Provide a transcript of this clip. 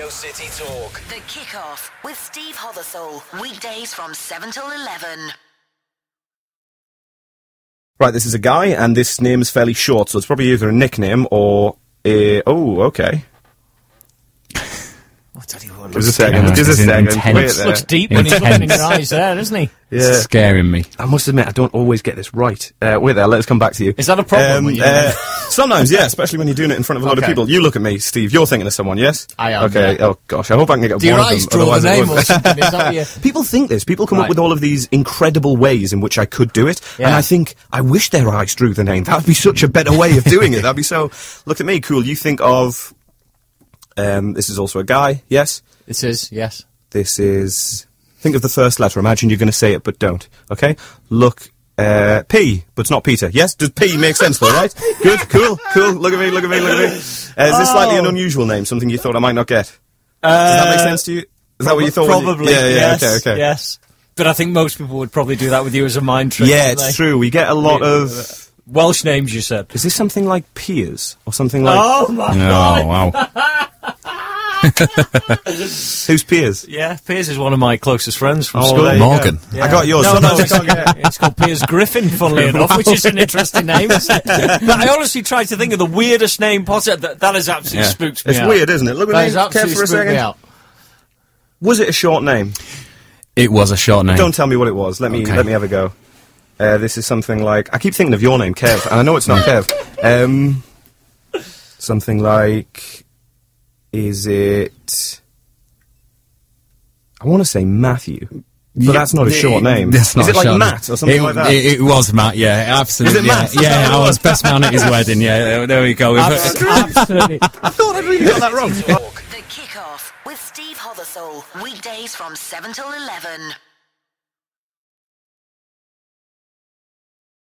Radio City Talk. The Kickoff with Steve Hothersall. Weekdays from 7 till 11. Right, this is a guy, and this name is fairly short, so it's probably either a nickname or a. Oh, okay. I'll tell you what. Just a second. Yeah, Just a second. intense. Wait there. Looks deep when he's looking in your eyes there, doesn't he? Yeah. scaring me. I must admit, I don't always get this right. Uh, wait there, let's come back to you. Is that a problem Um, when you- uh, sometimes, yeah, especially when you're doing it in front of a lot of people. You look at me, Steve. You're thinking of someone, yes? I am, Okay. yeah. Oh gosh, I hope I can get Do your one of eyes them. draw the name or something? Is that what you... People think this. People come up with all of these incredible ways in which I could do it, and I think I wish their eyes drew the name. That would be such a better way of doing it. That'd be so. Look at me, cool. You think of. Um, this is also a guy. Yes. This is, yes. This is. Think of the first letter. Imagine you're going to say it, but don't. Okay. Look. Uh, P, but it's not Peter. Yes, does P make sense though, right? Good, cool, cool. Look at me, look at me, look at me. Uh, is this slightly an Oh. unusual name? Something you thought I might not get? Does that make sense to you? Is that what you thought? when you- Probably, yeah, yeah. yes, Okay, okay. yes. But I think most people would probably do that with you as a mind trick. Yeah, wouldn't it's they? true. We get a lot of. Welsh names, you said. Is this something like Piers or something like? Oh, my Oh, God. wow. Who's Piers? Yeah, Piers is one of my closest friends from Oh, school. there you go. Morgan. Yeah. I got yours. No, no, it's, I can't get- it's called Piers Griffin, funnily enough, which is an interesting name. isn't it? but I honestly tried to think of the weirdest name possible. That, that has absolutely Yeah. spooked me It's out. weird, isn't it? Look at has me. Care absolutely for a spooked me second. out. Was it a short name? It was a short name. Don't tell me what it was. Let me Okay. let me have a go. Uh, this is something like I keep thinking of your name, Kev, and I know it's not Kev. Um, something like is it? I want to say Matthew, but Yeah, that's not a short it- name. That's not is it like Matt or something it, like that? It, it was Matt, yeah, absolutely. Was it Matt? Yeah, yeah I was best man at his wedding, yeah, there, there we go. Absolutely. I thought I'd really got that wrong. The Kickoff with Steve Hothersall. Weekdays from 7 till 11.